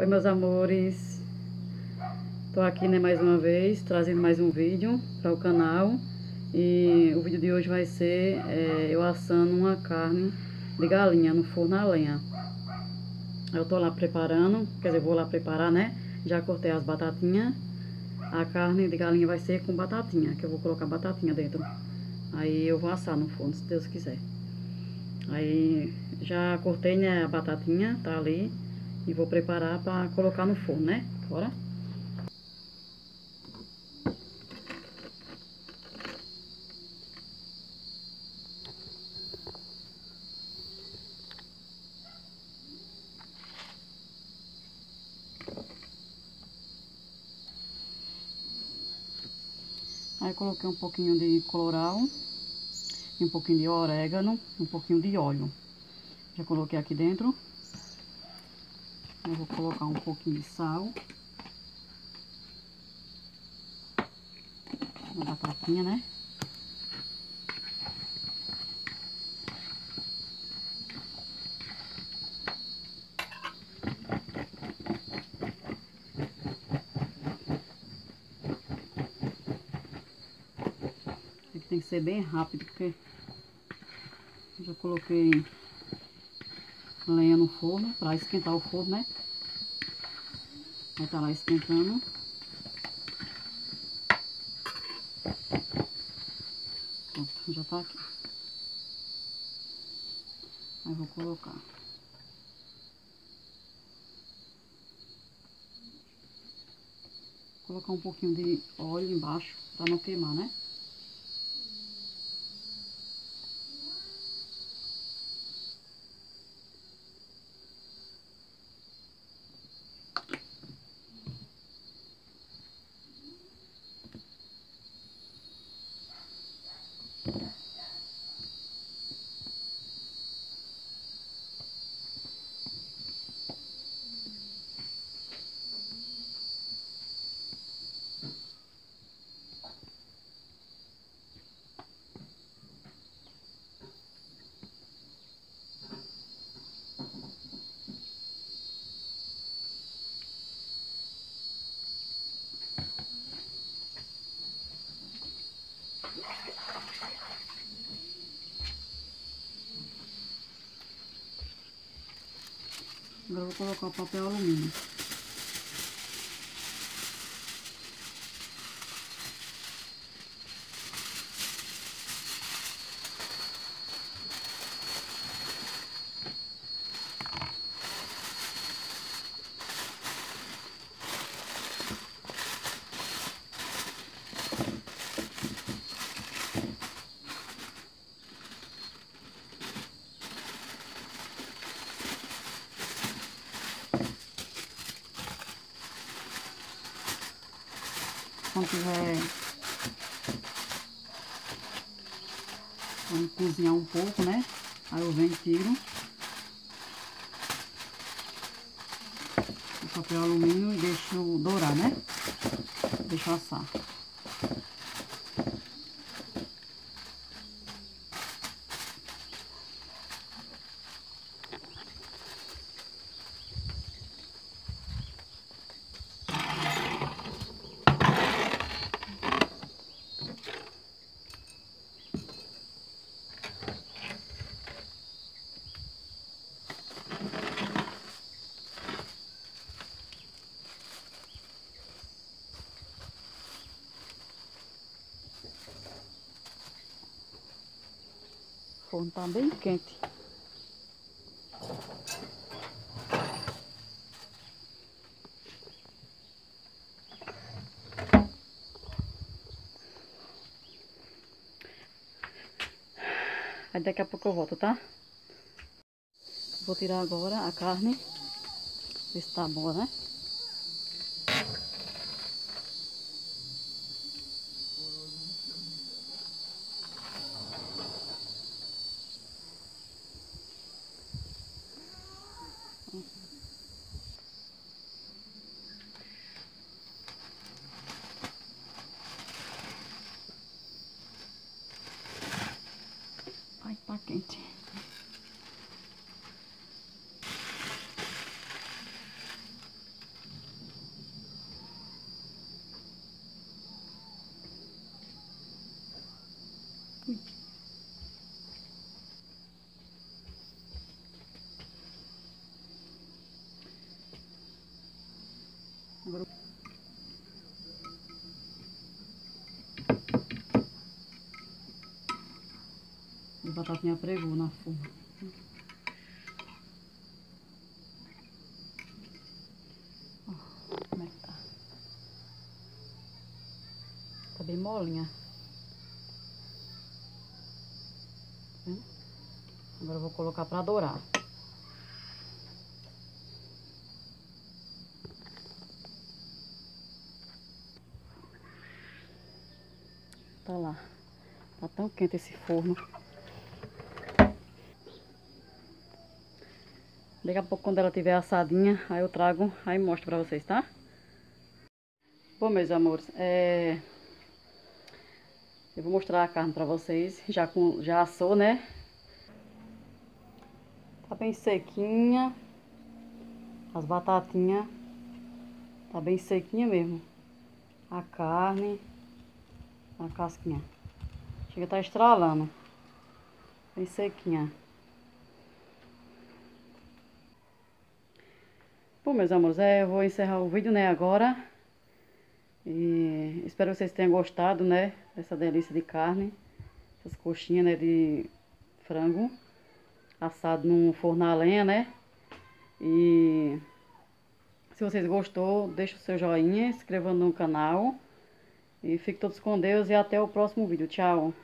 Oi meus amores, tô aqui né, mais uma vez, trazendo mais um vídeo para o canal. E o vídeo de hoje vai ser é, eu assando uma carne de galinha no forno a lenha. Eu tô lá preparando, quer dizer, vou lá preparar né, já cortei as batatinhas. A carne de galinha vai ser com batatinha, que eu vou colocar batatinha dentro. Aí eu vou assar no forno, se Deus quiser. Aí já cortei né, a batatinha, tá ali e vou preparar para colocar no forno, né? Bora? Aí coloquei um pouquinho de colorau, um pouquinho de orégano, um pouquinho de óleo. Já coloquei aqui dentro. Eu vou colocar um pouquinho de sal. Uma batatinha, né? Tem que ser bem rápido, porque já coloquei lenha no forno, para esquentar o forno, né? Vai tá lá esquentando. Pronto, já tá aqui. Aí vou colocar. Vou colocar um pouquinho de óleo embaixo, para não queimar, né? Agora vou colocar o papel alumínio. Quando tiver vamos cozinhar um pouco, né? Aí eu venho tiro o papel alumínio e deixo dourar, né? Deixo assar. Forno tá bem quente. Aí daqui a pouco eu volto, tá? Vou tirar agora a carne. Ver se tá boa, né? quente. Agora... A batatinha pregou na forma. como é que tá? Tá bem molinha. Agora eu vou colocar pra dourar. Tá lá. Tá tão quente esse forno. Daqui a pouco, quando ela tiver assadinha, aí eu trago, aí mostro pra vocês, tá? Bom, meus amores, é... Eu vou mostrar a carne pra vocês. Já, com... já assou, né? Tá bem sequinha. As batatinhas. Tá bem sequinha mesmo. A carne. A casquinha. Chega tá estralando. Bem sequinha. Bom, meus amores, é, eu vou encerrar o vídeo, né, agora. E espero que vocês tenham gostado, né, dessa delícia de carne. Essas coxinhas, né, de frango. Assado num forno a lenha, né. E se vocês gostou, deixa o seu joinha, se inscreva no canal. E fique todos com Deus e até o próximo vídeo. Tchau!